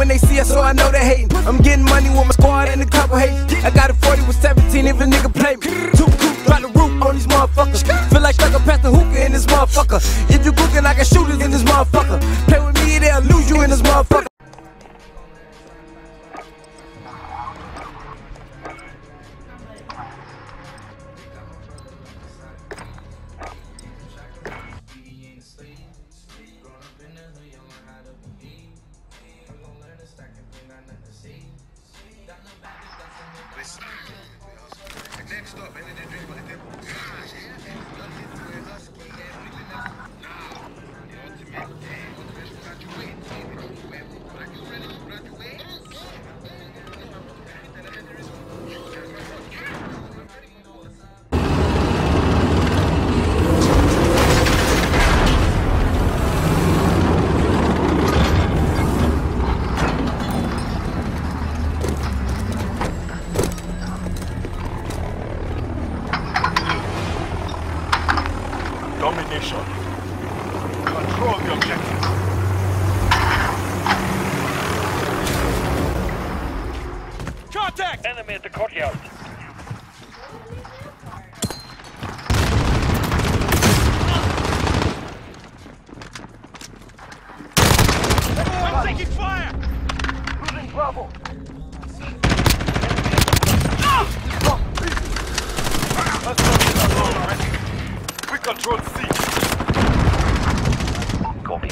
when they see us, so I know they hating. I'm getting money with my squad and a couple hates. I got a 40 with 17 if a nigga play me. Two coupe, drop the roof on these motherfuckers. Feel like stuck up past the hookah in this motherfucker. If you cooking, I can shoot shooters in this motherfucker. Play with me, they'll lose you in this motherfucker. Domination. Control the objective. Contact! Enemy at the courtyard. I'm taking fire! Losing Bravo. Let's go get that road already. We control C. Copy.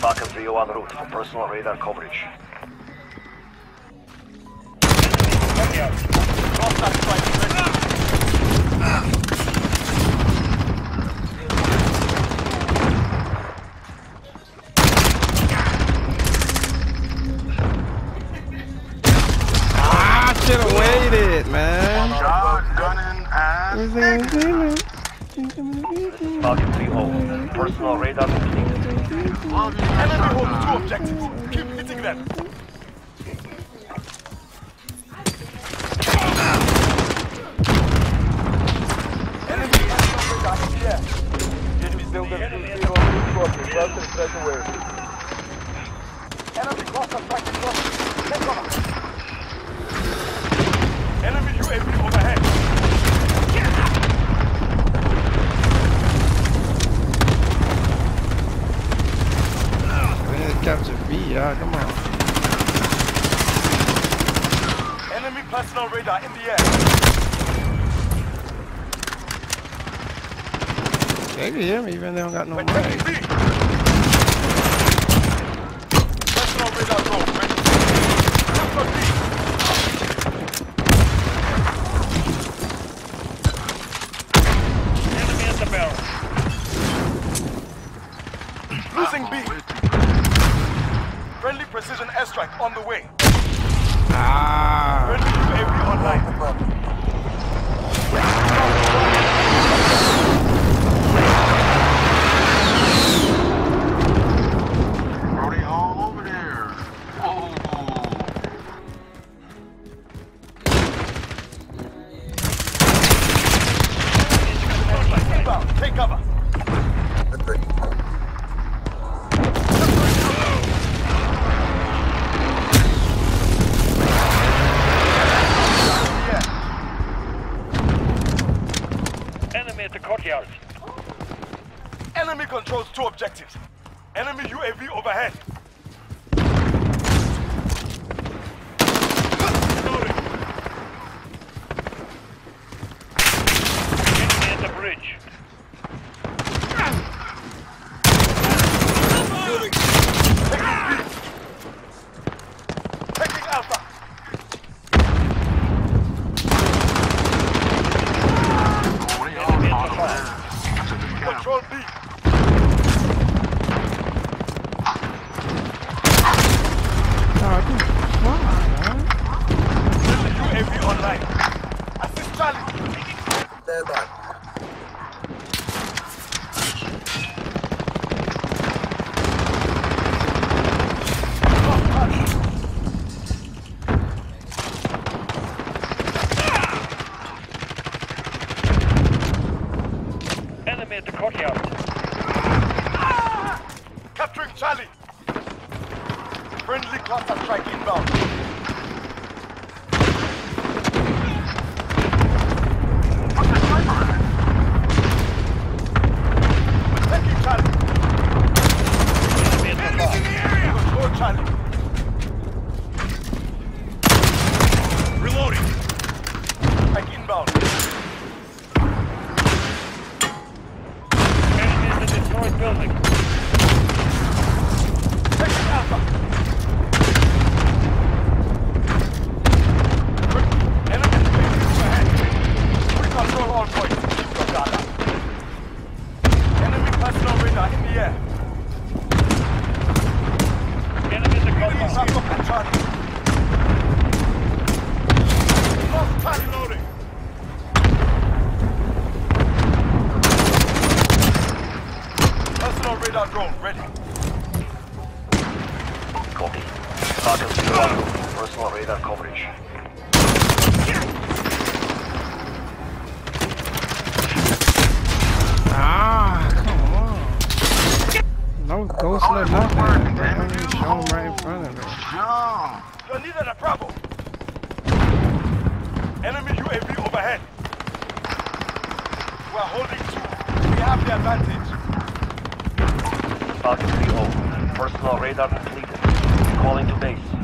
Falcon 3 en route for personal radar coverage. Ah, Courtyard. Cluster strike ready. I should have waited, man. And 3 home. Personal radar complete. Enemy holds two objectives. Keep hitting them. Enemy UAV overhead. We need to capture B, yeah, come on. Enemy personal radar in the air. They can hear me even they don't got no We're taking mic. B. Personal radar drone ready. Capture B. Enemy the barrel. Losing B. Friendly precision airstrike on the way. Ah. Friendly UAV online. Enemy controls two objectives. Enemy UAV overhead. Radar drone ready. Copy. Target 3 en route. Personal radar coverage. Ah, come on. No ghost or nothing. They don't even show 'em right in front of me. You're needed at Bravo. Enemy UAV overhead. We're holding two. We have the advantage. Falcon 3 Personal radar completed. Calling to base.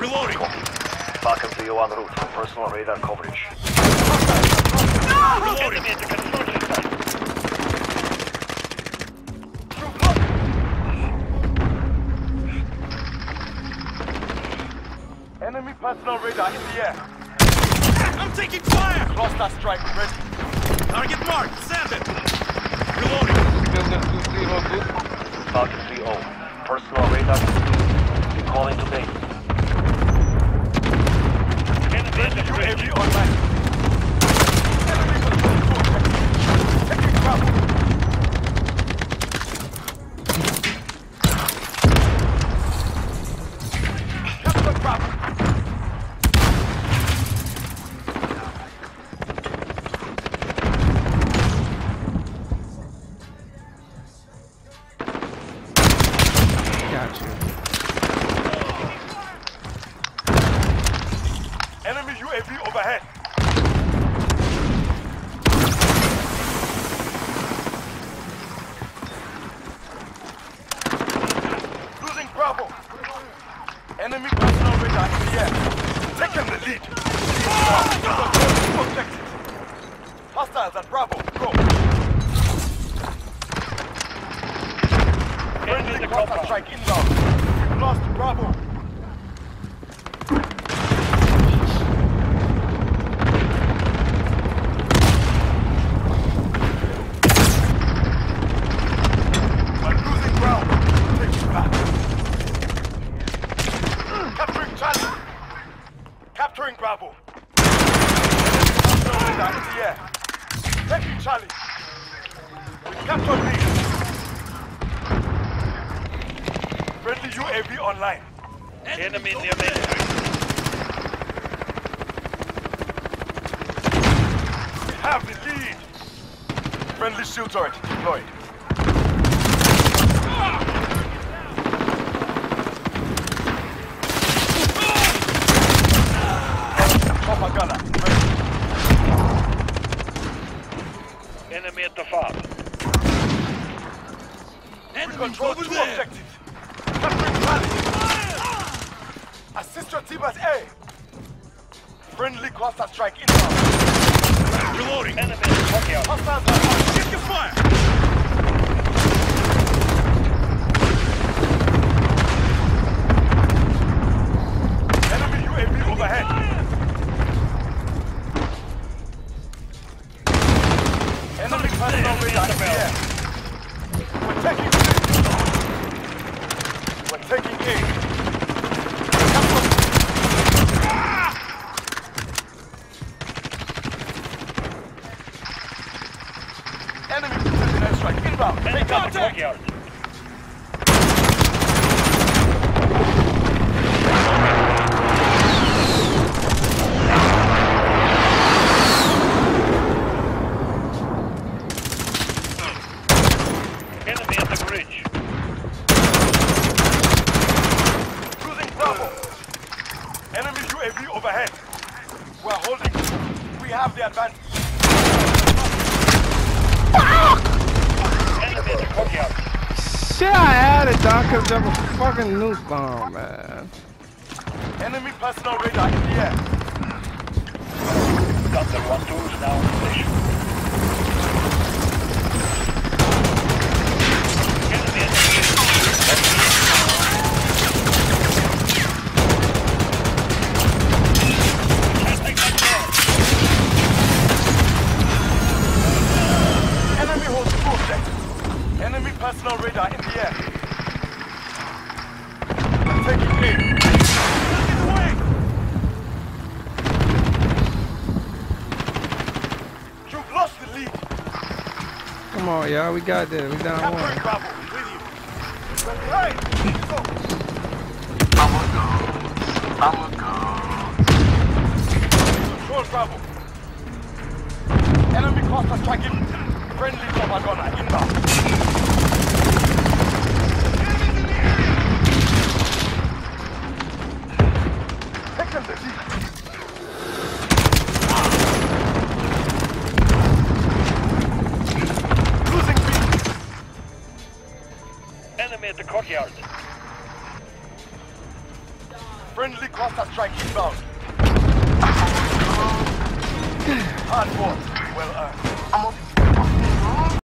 Reloading! Falcon 3 en route. Personal radar coverage. Reloading! Enemy at the construction site. Enemy personal radar in the air. I'm taking fire! Cluster strike ready. Target marked! Send it! Reloading! Falcon 3 Personal Enemy personal radar in the air. Taking the lead. Hostiles at Bravo. Go. Friendly cluster strike inbound. We've lost Bravo. We're losing ground. Take it back. Capturing Charlie. Capturing Bravo. Capturing Radar in the air. Taking Charlie. We captured lead. Friendly UAV online. Enemy near main. We have the lead. Friendly shield turret deployed. Chopper gunner. Enemy at the farm. We control two objectives. Assist your team at A. Friendly cluster strike inbound. Reloading. Enemy courtyard. Hostiles are Shift your fire. Enemy UAV overhead. Courtyard. Enemy UAV overhead. We're holding. We have the advantage. Shit, I had it, dog, cause there was a fucking nuke bomb, man. Enemy personal radar in the air. Thunder 1-2 is now in. Enemy the the lead. Come on, y'all, we got this. We down one. Bravo. With you. That's right. Go. Control Bravo. Enemy cluster striking. Friendly propaganda inbound. Lead. Strike